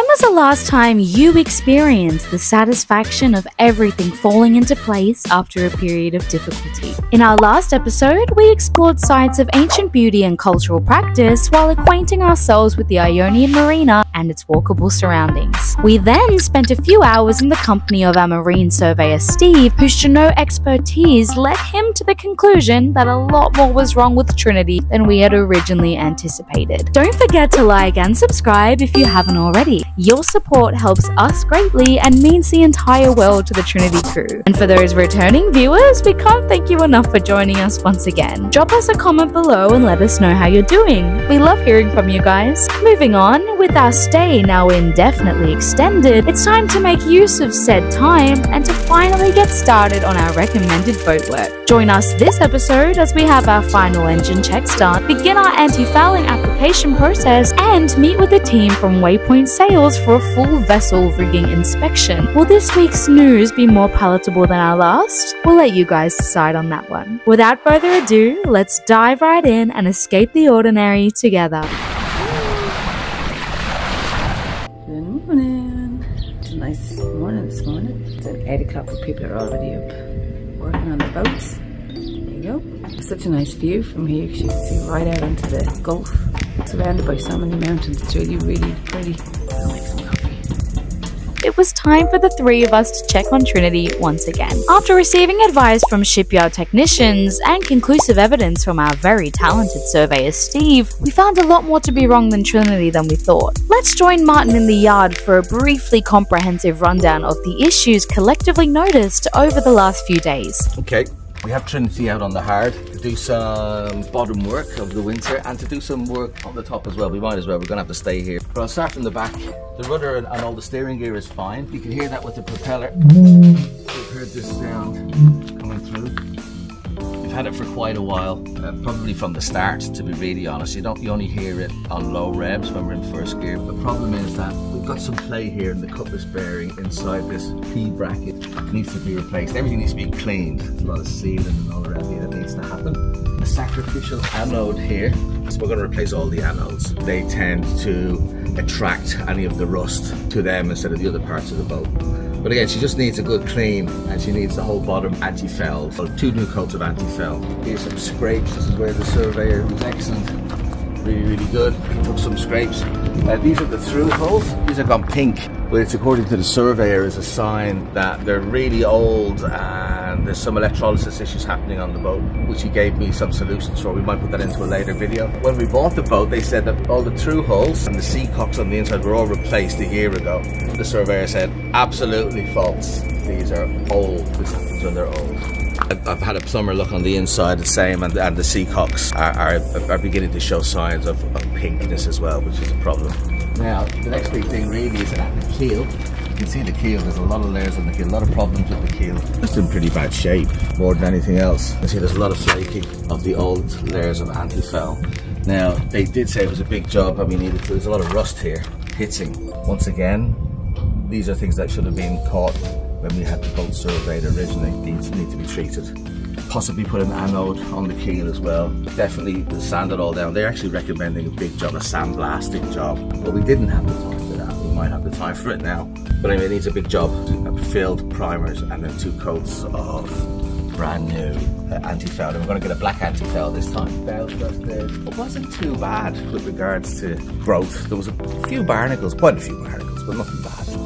When was the last time you experienced the satisfaction of everything falling into place after a period of difficulty? In our last episode, we explored sites of ancient beauty and cultural practice while acquainting ourselves with the Ionian Marina and its walkable surroundings. We then spent a few hours in the company of our marine surveyor Steve, whose Jeannot expertise led him to the conclusion that a lot more was wrong with Trinity than we had originally anticipated. Don't forget to like and subscribe if you haven't already. Your support helps us greatly and means the entire world to the Trinity crew. And for those returning viewers, we can't thank you enough for joining us once again. Drop us a comment below and let us know how you're doing. We love hearing from you guys. Moving on, with our stay now indefinitely extended, it's time to make use of said time and to finally get started on our recommended boat work. Join us this episode as we have our final engine checks done, begin our anti-fouling application process, and meet with the team from Waypoint Sails for a full vessel rigging inspection. Will this week's news be more palatable than our last? We'll let you guys decide on that one. Without further ado, let's dive right in and escape the ordinary together. Good morning. It's a nice morning this morning. It's at 8 o'clock and people are already up working on the boats. There you go. Such a nice view from here because you can see right out into the Gulf. Surrounded by so many mountains. It's really, really pretty. I'll make some coffee. It was time for the three of us to check on Trinity once again. After receiving advice from shipyard technicians and conclusive evidence from our very talented surveyor Steve, we found a lot more to be wrong than Trinity than we thought. Let's join Martin in the yard for a briefly comprehensive rundown of the issues collectively noticed over the last few days. Okay, we have Trinity out on the hard to do some bottom work of the winter and to do some work on the top as well. We might as well, we're going to have to stay here. But I'll start from the back. The rudder and, all the steering gear is fine. You can hear that with the propeller. We've heard this sound coming through. We've had it for quite a while, uh, probably from the start to be really honest. You don't you only hear it on low revs when we're in first gear. The problem is that we've got some play here in the cutlass bearing inside this P bracket. It needs to be replaced. Everything needs to be cleaned. There's a lot of sealing and all around here that needs to happen. The sacrificial anode here, so we're going to replace all the anodes. They tend to attract any of the rust to them instead of the other parts of the boat. But again, she just needs a good clean and she needs the whole bottom anti-foul. So two new coats of anti-foul. Here's some scrapes. This is where the surveyor was excellent. Really, really good. Took some scrapes. Uh, these are the through holes. These have gone pink, which according to the surveyor is a sign that they're really old and there's some electrolysis issues happening on the boat, which he gave me some solutions for. We might put that into a later video. When we bought the boat, they said that all the through holes and the sea cocks on the inside were all replaced a year ago. The surveyor said, absolutely false. These are old. This happens when they're old. I've- had a plumber look on the inside the same and, and the seacocks are, are, are beginning to show signs of, of pinkness as well, which is a problem. Now, the next big thing really is at the keel. You can see the keel, there's a lot of layers on the keel, a lot of problems with the keel. It's in pretty bad shape, more than anything else. You see there's a lot of flaking of the old layers of anti-foul. Now, they did say it was a big job, I mean, there's a lot of rust here, hitting. Once again, these are things that should have been caught when we had the boat surveyed originally. These need to be treated. Possibly put an anode on the keel as well. Definitely sand it all down. They're actually recommending a big job, a sandblasting job. But we didn't have the time for that. We might have the time for it now. But anyway, it needs a big job. Filled primers and then two coats of brand new uh, anti-foul. And we're going to get a black anti-foul this time. Foul dust there. It wasn't too bad with regards to growth. There was a few barnacles, quite a few barnacles, but nothing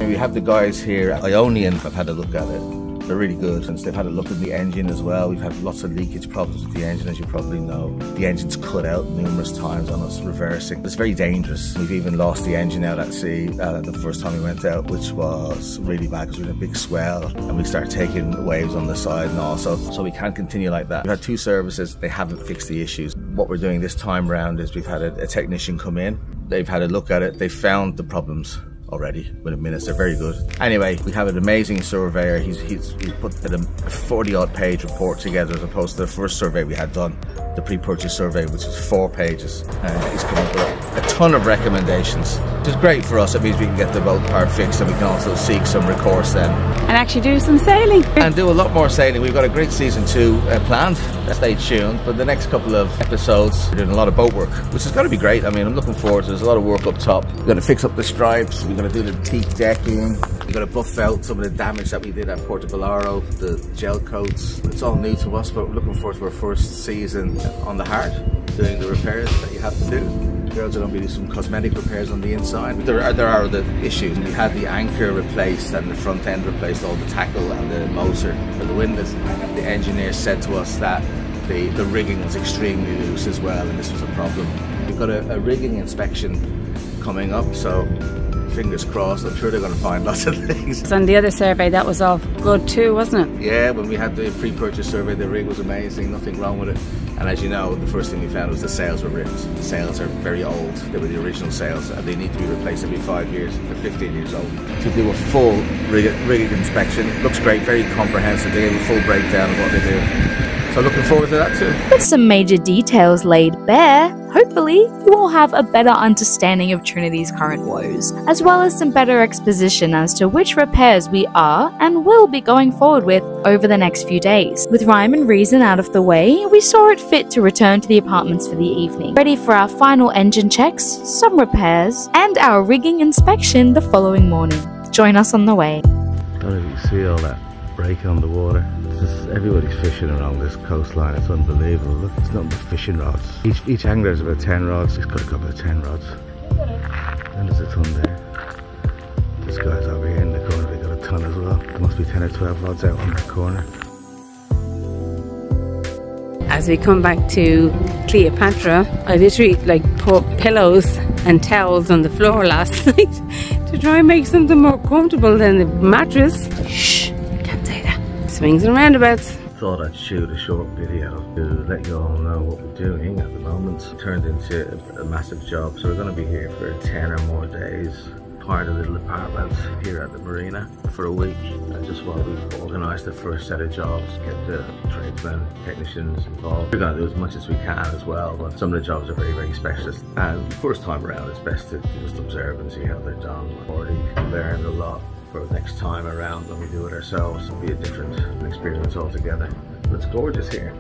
we have the guys here at Ionian have had a look at it. They're really good since they've had a look at the engine as well. We've had lots of leakage problems with the engine, as you probably know. The engine's cut out numerous times on us reversing. It's very dangerous. We've even lost the engine out at sea uh, the first time we went out, which was really bad because we in a big swell and we started taking waves on the side and also. So we can't continue like that. We've had two services, they haven't fixed the issues. What we're doing this time round is we've had a, a technician come in. They've had a look at it. They found the problems already within minutes. They're very good. Anyway, we have an amazing surveyor. He's he's, he's put a 40 odd page report together as opposed to the first survey we had done. The pre-purchase survey, which is four pages. Uh, he's come up with a ton of recommendations, which is great for us. It means we can get the boat part fixed and we can also seek some recourse then. And actually do some sailing. And do a lot more sailing. We've got a great season two uh, planned. Stay tuned. But the next couple of episodes, we're doing a lot of boat work, which is going to be great. I mean, I'm looking forward to There's a lot of work up top. We're going to fix up the stripes. We're going to do the teak decking. We're going to buff out some of the damage that we did at Portobello, the gel coats. It's all new to us, but we're looking forward to our first season on the heart, doing the repairs that you have to do. Girls are going to be doing some cosmetic repairs on the inside. There are, there are other issues. We had the anchor replaced and the front end replaced, all the tackle and the motor for the windlass. The engineer said to us that the, the rigging was extremely loose as well, and this was a problem. We've got a, a rigging inspection coming up, so fingers crossed. I'm sure they're going to find lots of things. So on the other survey, that was all good too, wasn't it? Yeah, when we had the pre-purchase survey, the rig was amazing, nothing wrong with it. And as you know, the first thing we found was the sails were ripped. The sails are very old. They were the original sails, and they need to be replaced every five years. They're 15 years old. To do a full rig, rigging inspection, looks great, very comprehensive. They gave a full breakdown of what they do. So looking forward to that too. With some major details laid bare, hopefully you will have a better understanding of Trinity's current woes, as well as some better exposition as to which repairs we are and will be going forward with over the next few days. With rhyme and reason out of the way, we saw it fit to return to the apartments for the evening, ready for our final engine checks, some repairs, and our rigging inspection the following morning. Join us on the way. I don't know if you see all that break on the water. Everybody's fishing along this coastline. It's unbelievable. Look, it's not but fishing rods. Each each angler has about 10 rods. He's got a couple of 10 rods. And there's a ton there. This guy's over here in the corner. They've got a ton as well. There must be 10 or 12 rods out on the corner. As we come back to Cleopatra, I literally like put pillows and towels on the floor last night to try and make something more comfortable than the mattress. Shh, that. Swings and roundabouts. Thought I'd shoot a short video to let you all know what we're doing at the moment. Turned into a, massive job, so we're going to be here for 10 or more days. Part of the little apartment here at the marina for a week, just while we organise the first set of jobs, get the tradesmen, technicians involved. We're going to do as much as we can as well, but some of the jobs are very, very specialist. And first time around, it's best to just observe and see how they're done. Already learned a lot for next time around when we do it ourselves. It'll be a different experience altogether. But it's gorgeous here.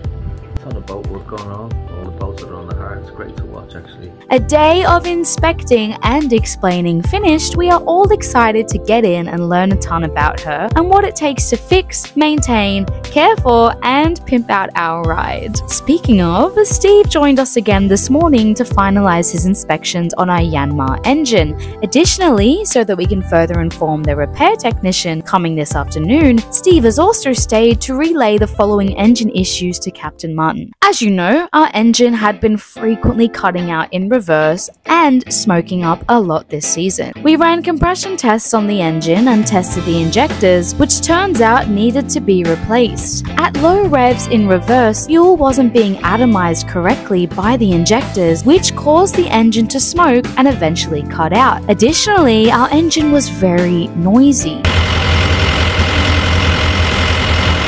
Of boat work going on. All the boats are on the hard. It's great to watch actually. A day of inspecting and explaining finished, we are all excited to get in and learn a ton about her and what it takes to fix, maintain, care for, and pimp out our ride. Speaking of, Steve joined us again this morning to finalize his inspections on our Yanmar engine. Additionally, so that we can further inform the repair technician coming this afternoon, Steve has also stayed to relay the following engine issues to Captain Martin. As you know, our engine had been frequently cutting out in reverse and smoking up a lot this season. We ran compression tests on the engine and tested the injectors, which turns out needed to be replaced. At low revs in reverse, fuel wasn't being atomized correctly by the injectors, which caused the engine to smoke and eventually cut out. Additionally, our engine was very noisy.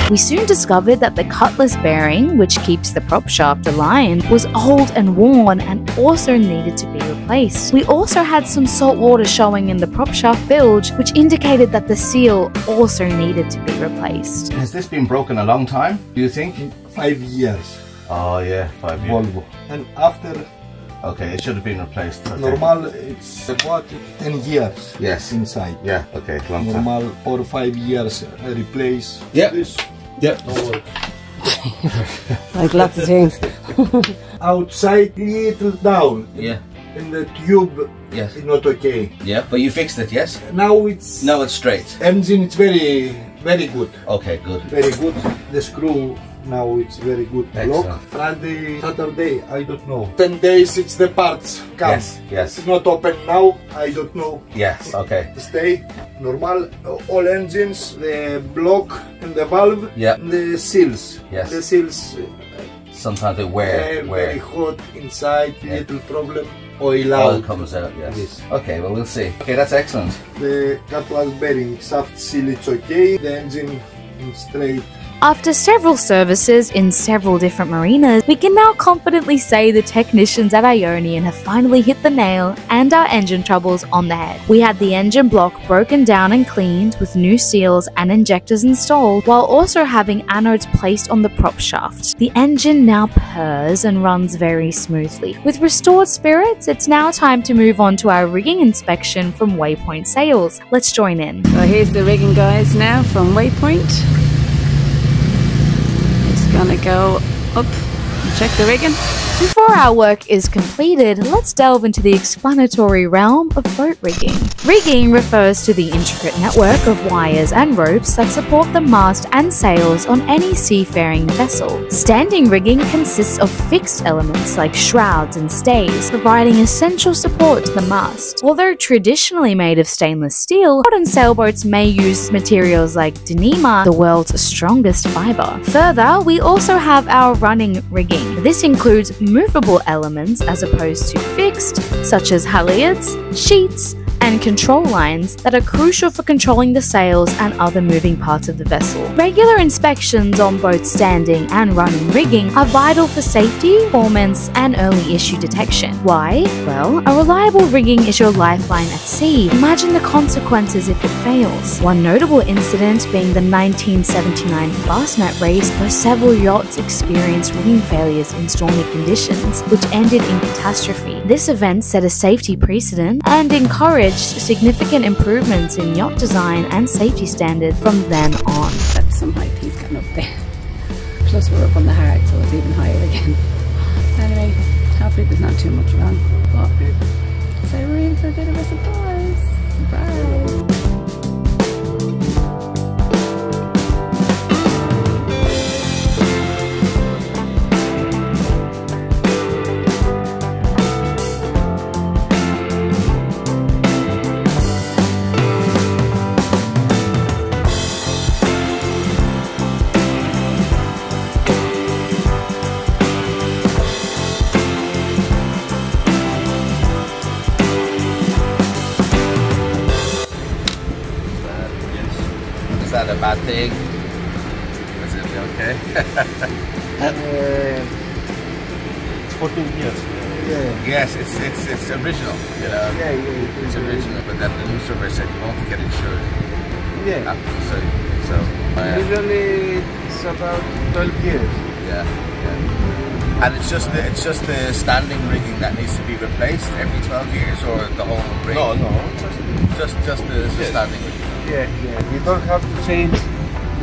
We soon discovered that the cutlass bearing, which keeps the prop shaft aligned, was old and worn and also needed to be replaced. We also had some salt water showing in the prop shaft bilge, which indicated that the seal also needed to be replaced. Has this been broken a long time, do you think? five years Oh yeah, five years. Volvo. And after Okay, it should have been replaced. Okay. normal, it's about 10 years Yes. inside. Yeah, okay, long time. Normal for five years uh, replace Yeah. this. Yeah. No work. Like lots of things. Outside little down Yeah. in the tube Yes. it's not okay. Yeah, but you fixed it, yes? Now it's No, it's straight. engine it's very very good. Okay, good. Very good. The screw now it's very good. Excellent. Lock. Friday, Saturday, I don't know. 10 days it's the parts come. Yes, yes. It's not open now, I don't know. Yes, okay. stay normal all engines the block and the valve Yeah. the seals Yes. the seals uh, Sometimes they wear, uh, wear. very hot inside Yeah. little problem oil Oil out comes out, yes. Yes. Okay, well, we'll see. Okay, that's excellent. the cutlass bearing shaft seal it's okay the engine straight After several services in several different marinas, we can now confidently say the technicians at Ionian have finally hit the nail and our engine troubles on the head. We had the engine block broken down and cleaned with new seals and injectors installed, while also having anodes placed on the prop shaft. The engine now purrs and runs very smoothly. With restored spirits, it's now time to move on to our rigging inspection from Waypoint Sails. Let's join in. So here's the rigging guys now from Waypoint. Gonna go up and check the rigging. Before our work is completed, let's delve into the explanatory realm of boat rigging. Rigging refers to the intricate network of wires and ropes that support the mast and sails on any seafaring vessel. Standing rigging consists of fixed elements like shrouds and stays, providing essential support to the mast. Although traditionally made of stainless steel, modern sailboats may use materials like Dyneema, the world's strongest fiber. Further, we also have our running rigging. This includes movable elements as opposed to fixed, such as halyards, sheets, and control lines that are crucial for controlling the sails and other moving parts of the vessel. Regular inspections on both standing and running rigging are vital for safety, performance, and early issue detection. Why? Well, a reliable rigging is your lifeline at sea. Imagine the consequences if it fails. One notable incident being the 1979 Fastnet race, where several yachts experienced rigging failures in stormy conditions, which ended in catastrophe. This event set a safety precedent and encouraged significant improvements in yacht design and safety standards from then on. That's some high piece getting up there. Plus we're up on the hard, so it's even higher again. Anyway, hopefully there's not too much wrong. But so we're in for a bit of a surprise. Surprise! Is it okay? Uh, it's 14 years. Yeah, yes, it's it's it's original. You know, yeah, yeah. it's original. But then the new survey said you won't get insured. Yeah. After, so so uh, Usually it's about 12 years. yeah, yeah. And it's just the it's just the standing rigging that needs to be replaced every 12 years, or the whole rig. No, no, just just just the, the Yes. standing rigging. yeah, yeah. You don't have to change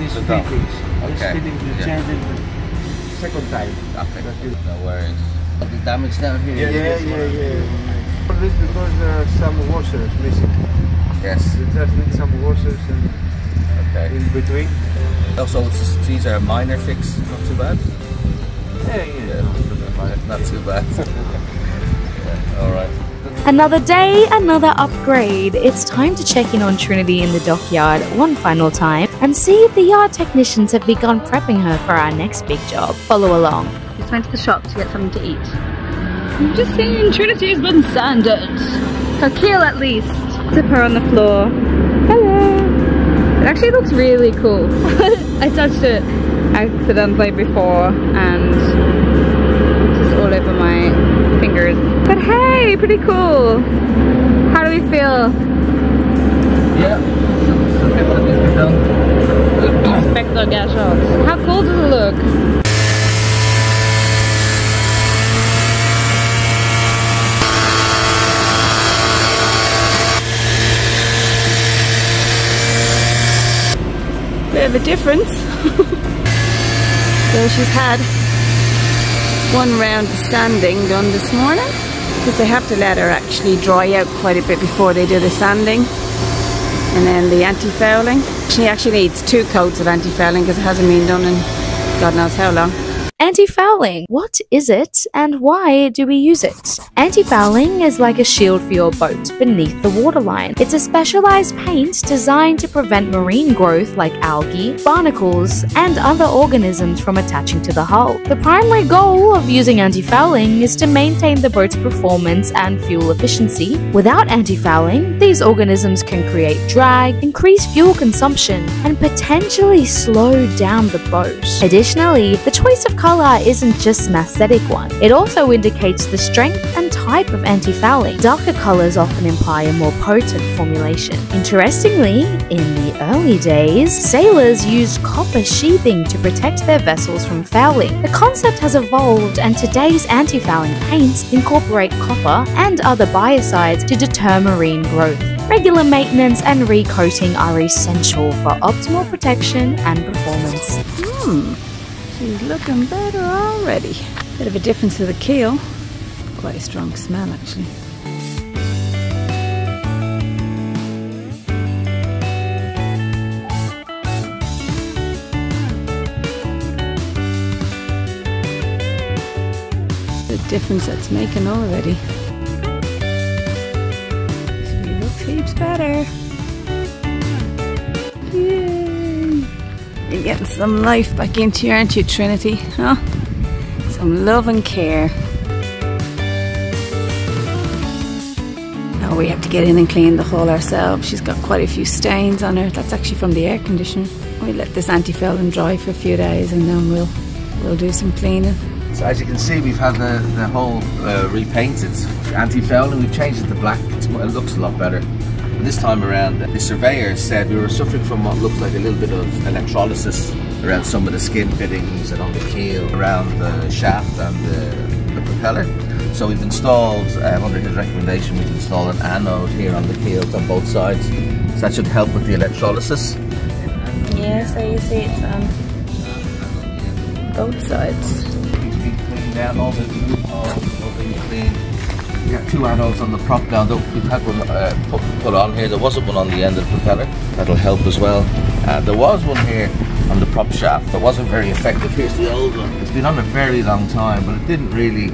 these The top. fittings. This Okay, fitting you yeah. change it the second time. Okay, That is- no worries. But The damage down here. Yeah, yeah, yeah. For this because there are some washers missing. Yes. You just need some washers and Okay. in between. Also, these are minor fix, not too bad. Yeah, yeah. Yeah, not too bad. yeah, all right. Another day, another upgrade. It's time to check in on Trinity in the dockyard one final time and see if the yard technicians have begun prepping her for our next big job. Follow along. Just went to the shop to get something to eat. I'm just saying Trinity has been sanded. Her keel at least. Tip her on the floor. Hello. It actually looks really cool. I touched it accidentally before and just all over my fingers. But hey, pretty cool. How do we feel? Yeah. Gas shots. How cool does it look? Bit of a difference. so she's had one round of sanding done this morning because they have to let her actually dry out quite a bit before they do the sanding and then the anti-fouling. She actually needs two coats of anti-fouling because it hasn't been done in God knows how long. Anti-fouling. What is it and why do we use it? Anti-fouling is like a shield for your boat beneath the waterline. It's a specialized paint designed to prevent marine growth like algae, barnacles, and other organisms from attaching to the hull. The primary goal of using anti-fouling is to maintain the boat's performance and fuel efficiency. Without anti-fouling, these organisms can create drag, increase fuel consumption, and potentially slow down the boat. Additionally, the choice of color isn't just an aesthetic one. It also indicates the strength and type of anti-fouling. Darker colors often imply a more potent formulation. Interestingly, in the early days, sailors used copper sheathing to protect their vessels from fouling. The concept has evolved and today's anti-fouling paints incorporate copper and other biocides to deter marine growth. Regular maintenance and recoating are essential for optimal protection and performance. Hmm, she's looking better already. Bit of a difference to the keel. Quite a strong smell actually. The difference that's making already. She looks heaps better. Getting some life back into you, aren't you, Trinity? Huh? Some love and care. Now we have to get in and clean the hull ourselves. She's got quite a few stains on her. That's actually from the air conditioner. We let this anti-fouling dry for a few days and then we'll we'll do some cleaning. So as you can see, we've had the, the whole uh, repainted anti-fouling. We've changed it to black. It's, it looks a lot better. And this time around, the surveyor said we were suffering from what looked like a little bit of electrolysis around some of the skin fittings and on the keel, around the shaft and the, the propeller. So we've installed, um, under his recommendation, we've installed an anode here on the keels on both sides. So that should help with the electrolysis. Yeah, so you see it's on both sides. We've cleaned out all the loopholes, all been clean. We got two anodes on the prop now. We've had one uh, put, put on here. There wasn't one on the end of the propeller. That'll help as well. Uh, there was one here on the prop shaft that wasn't very effective. Here's the old one. It's been on a very long time, but it didn't really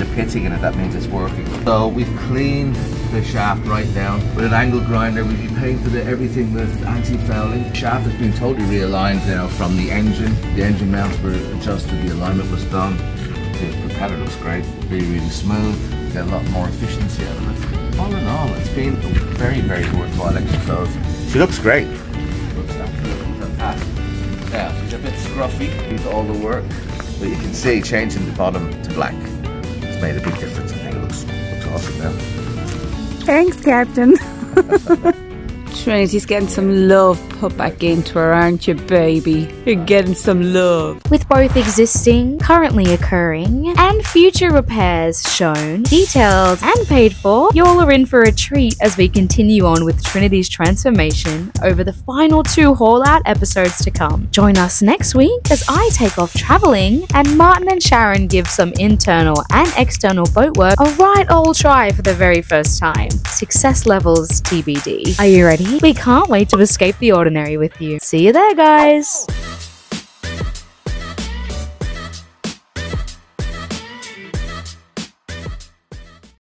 the pitting in it, that means it's working. So we've cleaned the shaft right down with an angle grinder. We've repainted it, everything with anti-fouling. Shaft has been totally realigned now from the engine. The engine mounts were adjusted, the alignment was done. The propeller looks great, really, really smooth. Get a lot more efficiency out of it. All in all, it's been a very, very worthwhile exercise. She looks great. Looks absolutely fantastic. Now, she's a bit scruffy with all the work, but you can see changing the bottom to black has made a big difference. I think it looks, looks awesome now. Thanks, Captain. Trinity's getting some love put back into her, aren't you, baby? You're getting some love. With both existing, currently occurring, and future repairs shown, detailed, and paid for, you all are in for a treat as we continue on with Trinity's transformation over the final two haul out episodes to come. Join us next week as I take off traveling and Martin and Sharon give some internal and external boat work a right old try for the very first time. Success levels TBD. Are you ready? We can't wait to escape the ordinary with you. See you there, guys!